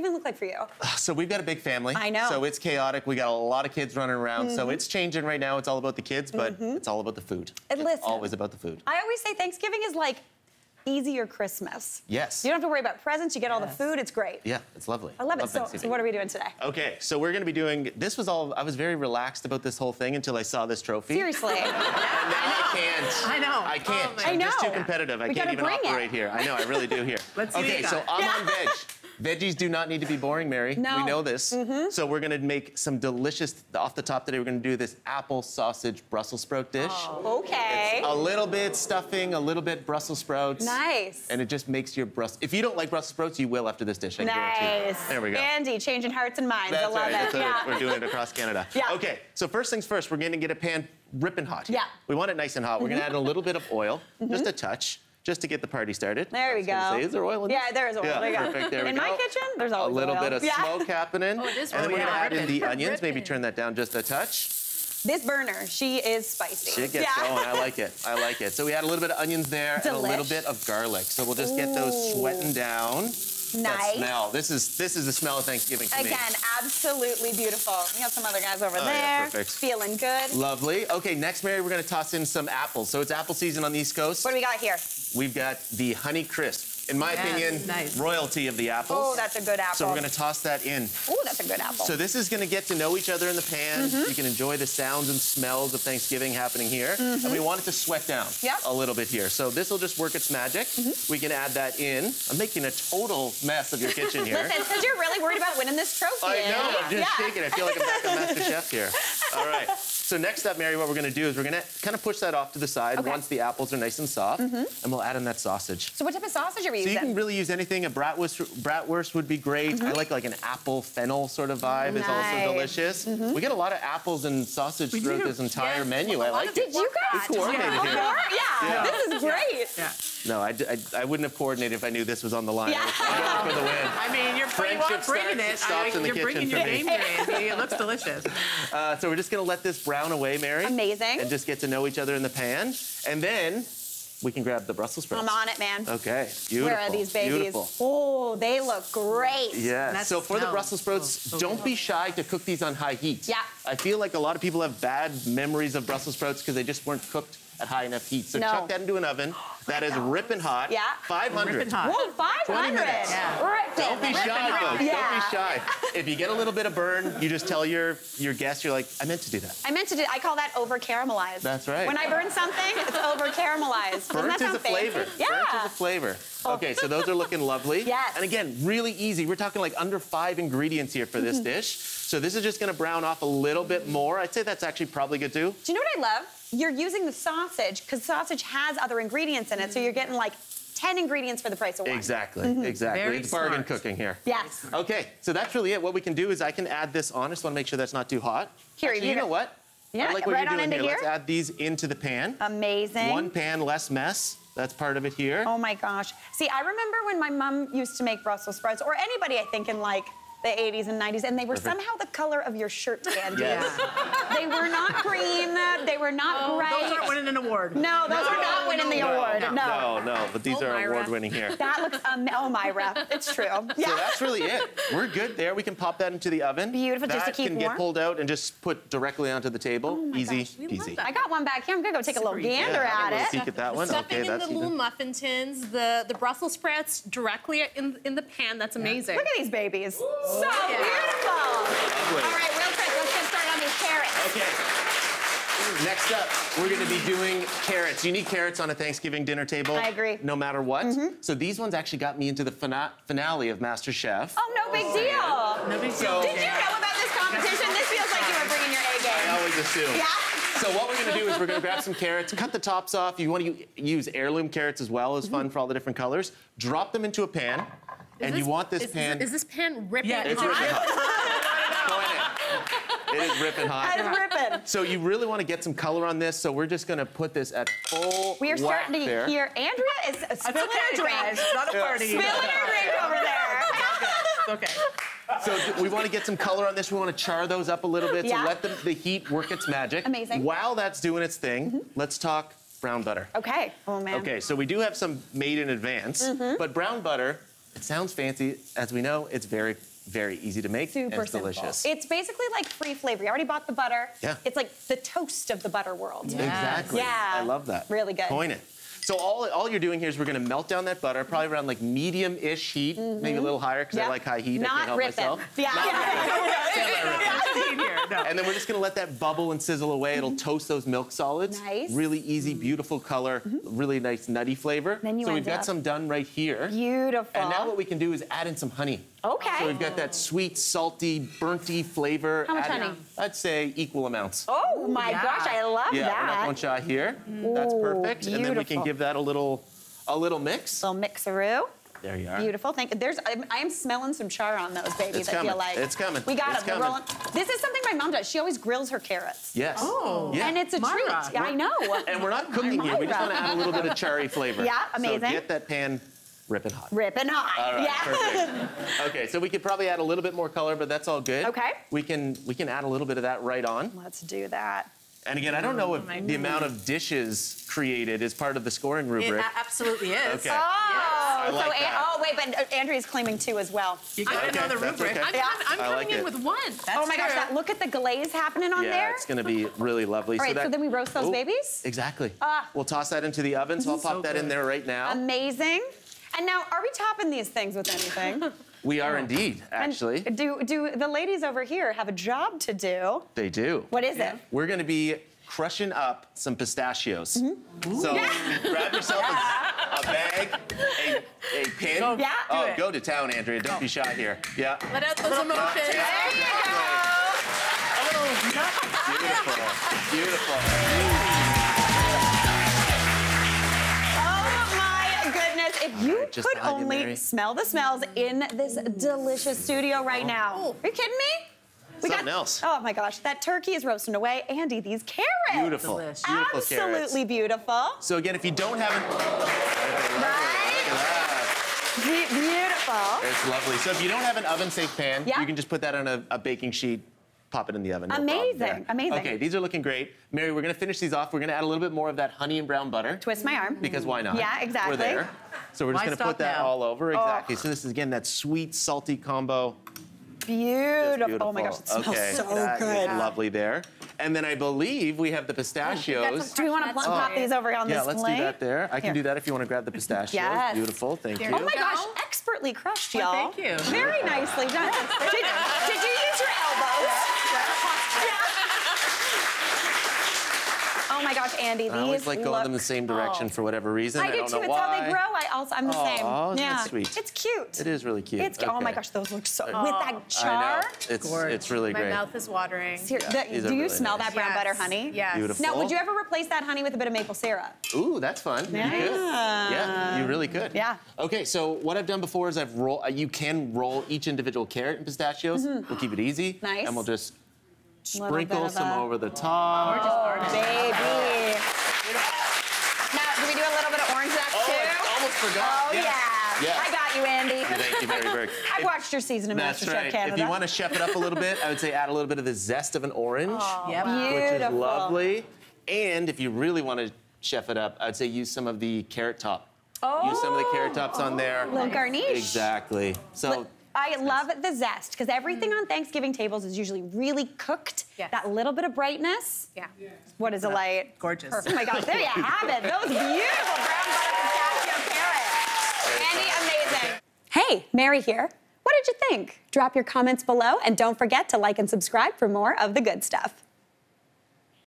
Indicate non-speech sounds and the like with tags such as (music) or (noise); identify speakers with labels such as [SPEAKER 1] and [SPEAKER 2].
[SPEAKER 1] Thanksgiving look like for you?
[SPEAKER 2] So we've got a big family.
[SPEAKER 1] I know. Mm-hmm.
[SPEAKER 2] So it's chaotic. We got a lot of kids running around. So it's changing right now. It's all about the kids, but it's all about the food.
[SPEAKER 1] And
[SPEAKER 2] It's
[SPEAKER 1] listen.
[SPEAKER 2] always about the food.
[SPEAKER 1] I always say Thanksgiving is like easier Christmas.
[SPEAKER 2] Yes.
[SPEAKER 1] You don't have to worry about presents. You get all the food. It's great.
[SPEAKER 2] Yeah, it's lovely.
[SPEAKER 1] I love it. So, so what are we doing today?
[SPEAKER 2] Okay, so we're gonna be doing. This was all. I was very relaxed about this whole thing until I saw this trophy.
[SPEAKER 1] Seriously. (laughs)
[SPEAKER 2] And now I can't.
[SPEAKER 3] I know.
[SPEAKER 2] I can't.
[SPEAKER 3] Oh
[SPEAKER 2] I'm
[SPEAKER 1] I
[SPEAKER 2] just too
[SPEAKER 1] know.
[SPEAKER 2] competitive. I
[SPEAKER 1] We
[SPEAKER 2] can't even
[SPEAKER 1] bring it.
[SPEAKER 2] operate here. I know. I really do here. (laughs)
[SPEAKER 3] Let's see
[SPEAKER 2] okay, so. I'm on (laughs) veg. Veggies do not need to be boring, Mary.
[SPEAKER 1] No.
[SPEAKER 2] We know this. So we're gonna make some delicious. Off the top today, we're gonna do this apple sausage Brussels sprout dish.
[SPEAKER 1] okay.
[SPEAKER 2] A little bit stuffing, a little bit Brussels sprouts.
[SPEAKER 1] Nice.
[SPEAKER 2] And it just makes your Brussels. If you don't like Brussels sprouts, you will after this dish. I guarantee.
[SPEAKER 1] Nice.
[SPEAKER 2] There we go.
[SPEAKER 1] Andy, changing hearts and minds. I
[SPEAKER 2] That's
[SPEAKER 1] love
[SPEAKER 2] right.
[SPEAKER 1] it.
[SPEAKER 2] That's right.
[SPEAKER 1] yeah.
[SPEAKER 2] We're doing it across Canada. (laughs)
[SPEAKER 1] Yeah.
[SPEAKER 2] Okay. So first things first, we're going to get a pan ripping hot. here.
[SPEAKER 1] Yeah. Mm-hmm.
[SPEAKER 2] We want it nice and hot. We're going to add a little bit of oil, just a touch, just to get the party started.
[SPEAKER 1] There we
[SPEAKER 2] I was gonna
[SPEAKER 1] go.
[SPEAKER 2] Say, is there oil in
[SPEAKER 1] Yeah,
[SPEAKER 2] this?
[SPEAKER 1] there is oil.
[SPEAKER 2] Yeah,
[SPEAKER 1] There you go.
[SPEAKER 2] perfect. There we
[SPEAKER 1] in
[SPEAKER 2] go.
[SPEAKER 1] my kitchen, there's
[SPEAKER 2] A little
[SPEAKER 1] oil.
[SPEAKER 2] bit of
[SPEAKER 1] yeah.
[SPEAKER 2] smoke (laughs) happening.
[SPEAKER 3] Oh, it is
[SPEAKER 2] and then we're
[SPEAKER 3] really
[SPEAKER 2] going to add in the onions. Maybe turn that down just a touch.
[SPEAKER 1] This burner, she is spicy.
[SPEAKER 2] Shit gets
[SPEAKER 1] yeah.
[SPEAKER 2] going. I like (laughs) it. I like it. So we add a little bit of onions there and a little bit of garlic. So we'll just get those sweating down. That
[SPEAKER 1] Nice.
[SPEAKER 2] smell. This is this is the smell of Thanksgiving to me.
[SPEAKER 1] Again, absolutely beautiful. We have some other guys over
[SPEAKER 2] Oh,
[SPEAKER 1] there.
[SPEAKER 2] yeah, perfect.
[SPEAKER 1] Feeling good.
[SPEAKER 2] Lovely. Okay, next, Mary, we're going to toss in some apples. So it's apple season on the East Coast.
[SPEAKER 1] What do we got here?
[SPEAKER 2] We've got the Honeycrisp. In my
[SPEAKER 3] Yes,
[SPEAKER 2] opinion,
[SPEAKER 3] nice.
[SPEAKER 2] royalty of the apples.
[SPEAKER 1] Oh, that's a good apple.
[SPEAKER 2] So we're going to toss that in.
[SPEAKER 1] Oh, that's a good apple.
[SPEAKER 2] So this is going to get to know each other in the pan.
[SPEAKER 1] Mm-hmm.
[SPEAKER 2] You can enjoy the sounds and smells of Thanksgiving happening here. And we want it to sweat down.
[SPEAKER 1] Yep.
[SPEAKER 2] A little bit here. So this will just work its magic. We can add that in. I'm making a total mess of your kitchen here.
[SPEAKER 1] Listen, because you're really worried about winning this trophy.
[SPEAKER 2] I know, I'm just
[SPEAKER 1] yeah.
[SPEAKER 2] shaking. I feel like I'm back on (laughs) MasterChef here. All right. So next up, Mary, what we're gonna do is we're gonna kind of push that off to the side
[SPEAKER 1] Okay.
[SPEAKER 2] Once the apples are nice and soft, and we'll add in that sausage.
[SPEAKER 1] So what type of sausage are we
[SPEAKER 2] So you can really use anything. A bratwurst, bratwurst would be great. I like like an apple fennel sort of vibe. It's.
[SPEAKER 1] Nice. Mm-hmm.
[SPEAKER 2] also delicious. We get a lot of apples and sausage
[SPEAKER 3] We
[SPEAKER 2] throughout
[SPEAKER 3] do.
[SPEAKER 2] this entire
[SPEAKER 3] Yes.
[SPEAKER 2] menu.
[SPEAKER 3] A
[SPEAKER 2] I
[SPEAKER 3] lot
[SPEAKER 2] like
[SPEAKER 3] of
[SPEAKER 2] it.
[SPEAKER 1] Did you guys?
[SPEAKER 2] We coordinated
[SPEAKER 1] Oh,
[SPEAKER 2] here.
[SPEAKER 1] yeah.
[SPEAKER 2] Yeah.
[SPEAKER 1] This is great.
[SPEAKER 3] Yeah.
[SPEAKER 2] No, I I wouldn't have coordinated if I knew this was on the line.
[SPEAKER 1] Yeah.
[SPEAKER 2] I'm going for the win.
[SPEAKER 3] I mean, you're you
[SPEAKER 2] Friendship
[SPEAKER 3] are bringing
[SPEAKER 2] starts-
[SPEAKER 3] it.
[SPEAKER 2] stops
[SPEAKER 3] I,
[SPEAKER 2] in the
[SPEAKER 3] you're
[SPEAKER 2] kitchen
[SPEAKER 3] bringing your
[SPEAKER 2] me.
[SPEAKER 3] game there, Andy. It looks delicious. (laughs)
[SPEAKER 2] Uh, so we're just gonna let this brown away, Mary.
[SPEAKER 1] Amazing.
[SPEAKER 2] And just get to know each other in the pan. And then we can grab the Brussels sprouts.
[SPEAKER 1] I'm on it, man.
[SPEAKER 2] Okay, beautiful.
[SPEAKER 1] Where are these babies?
[SPEAKER 2] Beautiful.
[SPEAKER 1] Oh, they look great.
[SPEAKER 2] Yeah. So for the Brussels sprouts,
[SPEAKER 3] so- so
[SPEAKER 2] don't
[SPEAKER 3] good.
[SPEAKER 2] be shy to cook these on high heat.
[SPEAKER 1] Yeah.
[SPEAKER 2] I feel like a lot of people have bad memories of Brussels sprouts because they just weren't cooked at high enough heat. So
[SPEAKER 1] No.
[SPEAKER 2] chuck that into an oven. That is ripping hot.
[SPEAKER 1] Yeah.
[SPEAKER 2] 500.
[SPEAKER 3] Ripping hot.
[SPEAKER 1] Whoa, 500.
[SPEAKER 2] minutes.
[SPEAKER 3] Yeah.
[SPEAKER 2] Don't be shy, folks.
[SPEAKER 1] Yeah.
[SPEAKER 2] Don't be shy. If you get a little bit of burn, you just tell your your guests, you're like, I meant to do that.
[SPEAKER 1] I meant to do, I call that over caramelized.
[SPEAKER 2] That's right.
[SPEAKER 1] When I burn something, it's over caramelized. Doesn't
[SPEAKER 2] Burnt
[SPEAKER 1] that
[SPEAKER 2] is
[SPEAKER 1] sound
[SPEAKER 2] a flavor.
[SPEAKER 1] Yeah.
[SPEAKER 2] Burnt is a flavor. Oh. Okay, so those are looking lovely. (laughs)
[SPEAKER 1] Yes.
[SPEAKER 2] And again, really easy. We're talking like under five ingredients here for this (laughs) dish. So this is just gonna brown off a little bit more. I'd say that's actually probably good too.
[SPEAKER 1] Do you know what I love? You're using the sausage because sausage has other ingredients in it, so you're getting like 10 ingredients for the price of one.
[SPEAKER 2] Exactly,
[SPEAKER 1] Mm-hmm.
[SPEAKER 2] exactly.
[SPEAKER 3] Very
[SPEAKER 2] it's bargain
[SPEAKER 3] smart.
[SPEAKER 2] cooking here.
[SPEAKER 1] Yes.
[SPEAKER 2] Okay, so that's really it. What we can do is I can add this on. I just want to make sure that's not too hot.
[SPEAKER 1] Here,
[SPEAKER 2] Actually,
[SPEAKER 1] you
[SPEAKER 2] you know what?
[SPEAKER 1] Yeah,
[SPEAKER 2] I like what
[SPEAKER 1] right
[SPEAKER 2] you're
[SPEAKER 1] on
[SPEAKER 2] doing
[SPEAKER 1] into
[SPEAKER 2] here. Let's add these into the pan.
[SPEAKER 1] Amazing.
[SPEAKER 2] One pan, less mess. That's part of it here.
[SPEAKER 1] Oh my gosh. See, I remember when my mom used to make Brussels sprouts, or anybody, I think, in like the 80s and 90s, and they were
[SPEAKER 2] Perfect.
[SPEAKER 1] somehow the color of your shirt, Andy.
[SPEAKER 2] Yes.
[SPEAKER 1] They were not green. They were not
[SPEAKER 3] Oh,
[SPEAKER 1] bright.
[SPEAKER 3] those aren't winning an award.
[SPEAKER 1] No, those are not winning the
[SPEAKER 3] no,
[SPEAKER 1] award.
[SPEAKER 3] no.
[SPEAKER 1] No.
[SPEAKER 2] No, no, but these
[SPEAKER 3] Oh,
[SPEAKER 2] are
[SPEAKER 3] Myra.
[SPEAKER 2] award-winning here.
[SPEAKER 1] That looks um, oh Myra. It's true. Yeah.
[SPEAKER 2] So that's really it. We're good there. We can pop that into the oven.
[SPEAKER 1] Beautiful,
[SPEAKER 2] That
[SPEAKER 1] just to keep
[SPEAKER 2] can
[SPEAKER 1] warm.
[SPEAKER 2] get pulled out and just put directly onto the table.
[SPEAKER 1] Oh my
[SPEAKER 2] Easy
[SPEAKER 1] gosh, we love
[SPEAKER 2] peasy.
[SPEAKER 1] I got one back here. I'm gonna go take a little gander
[SPEAKER 2] Yeah,
[SPEAKER 1] at
[SPEAKER 2] let's
[SPEAKER 1] it.
[SPEAKER 2] peek at that one.
[SPEAKER 4] Stuffing
[SPEAKER 2] okay,
[SPEAKER 4] in
[SPEAKER 2] that's
[SPEAKER 4] the little
[SPEAKER 2] even-
[SPEAKER 4] muffin tins, the, the Brussels sprouts directly in, in the pan. That's amazing.
[SPEAKER 1] Look at these babies. So beautiful.
[SPEAKER 2] Lovely.
[SPEAKER 1] All right, real quick, let's get started on these carrots.
[SPEAKER 2] Okay. Next up, we're going to be doing carrots. You need carrots on a Thanksgiving dinner table.
[SPEAKER 1] I agree. Mm-hmm.
[SPEAKER 2] No matter what. So these ones actually got me into the fina- finale of MasterChef.
[SPEAKER 1] Oh, no big deal.
[SPEAKER 3] No big
[SPEAKER 2] So-
[SPEAKER 3] deal.
[SPEAKER 1] Did you know about this competition? This feels like you were bringing your A
[SPEAKER 2] I
[SPEAKER 1] game.
[SPEAKER 2] I always assume.
[SPEAKER 1] Yeah.
[SPEAKER 2] So what we're gonna do is we're gonna grab some carrots, cut the tops off. You want to use heirloom carrots as well as
[SPEAKER 1] Mm-hmm.
[SPEAKER 2] fun for all the different colors. Drop them into a pan, and you want this
[SPEAKER 4] is,
[SPEAKER 2] pan.
[SPEAKER 4] Is this pan ripping
[SPEAKER 3] Yeah,
[SPEAKER 2] it's
[SPEAKER 4] hot?
[SPEAKER 2] ripping hot. (laughs) Go in it. It is ripping hot.
[SPEAKER 1] That is ripping.
[SPEAKER 2] So you really want to get some color on this, so we're just gonna put this at full
[SPEAKER 1] We are starting to
[SPEAKER 2] there.
[SPEAKER 1] hear Andrea is
[SPEAKER 3] It's
[SPEAKER 1] spilling
[SPEAKER 3] okay,
[SPEAKER 1] her drink.
[SPEAKER 3] guys. It's not a party.
[SPEAKER 1] Spilling her drink over there.
[SPEAKER 3] It's okay. (laughs)
[SPEAKER 2] So we want to get some color on this. We want to char those up a little bit.
[SPEAKER 1] Yeah.
[SPEAKER 2] So let the, the heat work its magic.
[SPEAKER 1] Amazing.
[SPEAKER 2] While that's doing its thing, let's talk brown butter.
[SPEAKER 1] Okay. Oh man.
[SPEAKER 2] Okay, so we do have some made in advance,
[SPEAKER 1] Mm-hmm.
[SPEAKER 2] but brown butter, it sounds fancy. As we know, it's very very easy to make,
[SPEAKER 1] Super
[SPEAKER 2] and it's
[SPEAKER 1] simple.
[SPEAKER 2] delicious.
[SPEAKER 1] It's basically like free flavor. You already bought the butter.
[SPEAKER 2] Yeah.
[SPEAKER 1] It's like the toast of the butter world.
[SPEAKER 2] Exactly.
[SPEAKER 1] Yeah.
[SPEAKER 2] I love that.
[SPEAKER 1] Really good.
[SPEAKER 2] Coin it. So all, all you're doing here is we're gonna melt down that butter, probably around like medium-ish heat, maybe a little higher because I like high heat. I
[SPEAKER 1] Mm-hmm. Not
[SPEAKER 2] can't help
[SPEAKER 1] ripping.
[SPEAKER 2] myself.
[SPEAKER 1] Yeah.
[SPEAKER 2] Not (laughs)
[SPEAKER 1] yeah.
[SPEAKER 3] Here, no.
[SPEAKER 2] And then we're just gonna let that bubble and sizzle away. It'll toast those milk solids.
[SPEAKER 1] Nice. Mm-hmm.
[SPEAKER 2] Really easy, beautiful color, really nice nutty flavor.
[SPEAKER 1] Then you
[SPEAKER 2] so we've got
[SPEAKER 1] up-
[SPEAKER 2] some done right here.
[SPEAKER 1] Beautiful.
[SPEAKER 2] And now what we can do is add in some honey.
[SPEAKER 1] Okay.
[SPEAKER 2] So we've got that sweet, salty, burnty flavor.
[SPEAKER 1] How much
[SPEAKER 2] Add-
[SPEAKER 1] honey?
[SPEAKER 2] I'd say equal amounts.
[SPEAKER 1] Oh my
[SPEAKER 3] Yeah.
[SPEAKER 1] gosh, I love
[SPEAKER 2] yeah,
[SPEAKER 1] that.
[SPEAKER 2] we're not one shot here. That's
[SPEAKER 1] Ooh,
[SPEAKER 2] perfect. And then we can give that a little, a little mix.
[SPEAKER 1] Little mixeroo.
[SPEAKER 2] There you are.
[SPEAKER 1] Beautiful. Thank you. There's, I'm, I am smelling some char on those babies.
[SPEAKER 2] It's
[SPEAKER 1] I feel like
[SPEAKER 2] It's coming.
[SPEAKER 1] We got
[SPEAKER 2] It's
[SPEAKER 1] them. We're
[SPEAKER 2] coming.
[SPEAKER 1] rolling. This is something my mom does. She always grills her carrots.
[SPEAKER 2] Yes.
[SPEAKER 3] Oh.
[SPEAKER 2] Yeah.
[SPEAKER 1] And it's a
[SPEAKER 3] Myra.
[SPEAKER 1] treat. Yeah, I know. (laughs)
[SPEAKER 2] And we're not cooking here. We just want to add a little bit of cherry flavor.
[SPEAKER 1] Yeah, amazing.
[SPEAKER 2] So get that pan ripping hot.
[SPEAKER 1] Ripping hot.
[SPEAKER 2] All right,
[SPEAKER 1] yeah.
[SPEAKER 2] perfect. Okay, so we could probably add a little bit more color, but that's all good.
[SPEAKER 1] Okay.
[SPEAKER 2] We can we can add a little bit of that right on.
[SPEAKER 1] Let's do that.
[SPEAKER 2] And again, I don't know if oh,
[SPEAKER 3] my
[SPEAKER 2] the amount of dishes created is part of the scoring rubric.
[SPEAKER 3] a- absolutely is.
[SPEAKER 2] Okay.
[SPEAKER 1] Oh,
[SPEAKER 2] I like
[SPEAKER 1] so
[SPEAKER 2] that.
[SPEAKER 1] An- oh wait, but uh, Andrea's claiming two as well.
[SPEAKER 3] You gotta
[SPEAKER 2] Okay,
[SPEAKER 3] know rubric.
[SPEAKER 2] okay.
[SPEAKER 4] I'm,
[SPEAKER 1] Yeah.
[SPEAKER 4] coming, I'm coming
[SPEAKER 2] like
[SPEAKER 4] in
[SPEAKER 2] it.
[SPEAKER 4] with one.
[SPEAKER 1] oh my gosh, that, look at the glaze happening on
[SPEAKER 2] yeah,
[SPEAKER 1] there.
[SPEAKER 2] it's gonna be really lovely.
[SPEAKER 1] All right, so
[SPEAKER 2] that-
[SPEAKER 1] then we roast those
[SPEAKER 2] Oh,
[SPEAKER 1] babies?
[SPEAKER 2] Exactly.
[SPEAKER 1] Ah.
[SPEAKER 2] We'll toss that into the oven, so I'll pop
[SPEAKER 3] So
[SPEAKER 2] that in there right now.
[SPEAKER 1] Amazing. And now, are we topping these things with anything? (laughs)
[SPEAKER 2] we are indeed,
[SPEAKER 1] And
[SPEAKER 2] actually.
[SPEAKER 1] do do the ladies over here have a job to do?
[SPEAKER 2] They do.
[SPEAKER 1] What is it?
[SPEAKER 2] We're gonna be crushing up some pistachios.
[SPEAKER 1] Mm-hmm.
[SPEAKER 2] So grab yourself a, (laughs) a bag, a, a pin.
[SPEAKER 3] Go-
[SPEAKER 1] Yeah.
[SPEAKER 2] Oh,
[SPEAKER 3] do
[SPEAKER 2] go to town, Andrea. Don't be shy here. Yeah.
[SPEAKER 4] Let out those emotions.
[SPEAKER 1] There you go.
[SPEAKER 2] Beautiful. Beautiful.
[SPEAKER 1] Oh my goodness! If you
[SPEAKER 2] just
[SPEAKER 1] could
[SPEAKER 2] behind you,
[SPEAKER 1] only smell the smells in this delicious studio right oh. now. Are you kidding me? We
[SPEAKER 2] Something else.
[SPEAKER 1] Oh my gosh, that turkey is roasting away. Andy, these carrots.
[SPEAKER 2] Beautiful.
[SPEAKER 3] Delish.
[SPEAKER 2] Beautiful
[SPEAKER 1] Absolutely
[SPEAKER 2] carrots.
[SPEAKER 1] beautiful.
[SPEAKER 2] So again, if you don't have it,
[SPEAKER 1] Right?
[SPEAKER 2] look at that.
[SPEAKER 1] Be- beautiful.
[SPEAKER 2] It's lovely. So if you don't have an oven-safe pan,
[SPEAKER 1] Yeah.
[SPEAKER 2] you can just put that on a, a baking sheet, pop it in the oven. no
[SPEAKER 1] Amazing, amazing.
[SPEAKER 2] Okay, these are looking great. Mary, we're gonna finish these off. We're gonna add a little bit more of that honey and brown butter.
[SPEAKER 1] Twist my arm.
[SPEAKER 2] Because why not?
[SPEAKER 1] Yeah, exactly.
[SPEAKER 2] We're there. So we're just
[SPEAKER 3] Why
[SPEAKER 2] gonna put that
[SPEAKER 3] now?
[SPEAKER 2] all over. Exactly. So this is again that sweet, salty combo. Just
[SPEAKER 1] Beautiful. Oh my
[SPEAKER 2] beautiful.
[SPEAKER 1] gosh, it smells
[SPEAKER 2] okay.
[SPEAKER 1] so
[SPEAKER 2] that is
[SPEAKER 1] good.
[SPEAKER 2] lovely there. And then I believe we have the pistachios.
[SPEAKER 1] Do we want to
[SPEAKER 4] That's
[SPEAKER 1] pop
[SPEAKER 4] great.
[SPEAKER 1] these over on
[SPEAKER 2] yeah,
[SPEAKER 1] this plate?
[SPEAKER 2] Yeah, let's do that there. I can
[SPEAKER 1] Here.
[SPEAKER 2] do that if you want to grab the pistachios.
[SPEAKER 1] Yes.
[SPEAKER 2] Beautiful. Thank
[SPEAKER 3] Here
[SPEAKER 2] you.
[SPEAKER 1] Oh my gosh, expertly crushed, y'all.
[SPEAKER 3] thank you.
[SPEAKER 1] Very nicely done. (laughs) did, did you use your elbows? Yeah. Oh my gosh, Andy, these
[SPEAKER 2] I always like going in the same direction for whatever reason.
[SPEAKER 1] I do
[SPEAKER 2] don't
[SPEAKER 1] too.
[SPEAKER 2] know
[SPEAKER 1] It's
[SPEAKER 2] why.
[SPEAKER 1] how they grow. I also I'm the
[SPEAKER 2] Aw,
[SPEAKER 1] same.
[SPEAKER 2] isn't that
[SPEAKER 1] yeah,
[SPEAKER 2] sweet?
[SPEAKER 1] it's cute.
[SPEAKER 2] It is really cute.
[SPEAKER 1] It's oh my gosh, those look so with that
[SPEAKER 2] I
[SPEAKER 1] char.
[SPEAKER 2] know. It's
[SPEAKER 3] Gorge.
[SPEAKER 2] it's really
[SPEAKER 4] My
[SPEAKER 2] great.
[SPEAKER 4] My mouth is watering.
[SPEAKER 1] Here, the-
[SPEAKER 2] these are
[SPEAKER 1] do you
[SPEAKER 2] really
[SPEAKER 1] smell
[SPEAKER 2] nice.
[SPEAKER 1] that brown
[SPEAKER 4] Yes.
[SPEAKER 1] butter honey?
[SPEAKER 4] Yes.
[SPEAKER 2] Beautiful.
[SPEAKER 1] Now, would you ever replace that honey with a bit of maple syrup?
[SPEAKER 2] Ooh, that's fun. You could.
[SPEAKER 1] Yeah.
[SPEAKER 2] Yeah, you really could.
[SPEAKER 1] Yeah.
[SPEAKER 2] Okay, so what I've done before is I've roll. Uh, you can roll each individual carrot and pistachios. We'll keep it easy.
[SPEAKER 1] Nice.
[SPEAKER 2] And we'll just
[SPEAKER 1] Little
[SPEAKER 2] sprinkle some
[SPEAKER 1] a-
[SPEAKER 2] over the top.
[SPEAKER 3] Gorgeous, gorgeous.
[SPEAKER 1] Baby. Now, do we do a little bit of orange zest
[SPEAKER 2] Oh,
[SPEAKER 1] too?
[SPEAKER 2] I almost forgot.
[SPEAKER 1] Oh,
[SPEAKER 2] Yes.
[SPEAKER 1] yeah.
[SPEAKER 2] Yes.
[SPEAKER 1] I got you, Andy.
[SPEAKER 2] Thank you very, very. (laughs)
[SPEAKER 1] I've watched your season of
[SPEAKER 2] That's
[SPEAKER 1] MasterChef
[SPEAKER 2] right.
[SPEAKER 1] Canada.
[SPEAKER 2] If you want to chef it up a little bit, I would say add a little bit of the zest of an orange,
[SPEAKER 3] Yep.
[SPEAKER 2] which is lovely. And if you really want to chef it up, I'd say use some of the carrot top. Use some of the carrot oh. tops on there.
[SPEAKER 1] Little garnish.
[SPEAKER 2] Exactly. So
[SPEAKER 1] I love the zest because everything mm. on Thanksgiving tables is usually really cooked.
[SPEAKER 4] Yes.
[SPEAKER 1] That little bit of brightness.
[SPEAKER 4] Yeah.
[SPEAKER 1] What is a light?
[SPEAKER 3] Gorgeous.
[SPEAKER 1] Oh my gosh, there you (laughs) have it. Those beautiful brown butter pistachio carrots. Andy, amazing. Hey, Mary here. What did you think? Drop your comments below and don't forget to like and subscribe for more of the good stuff.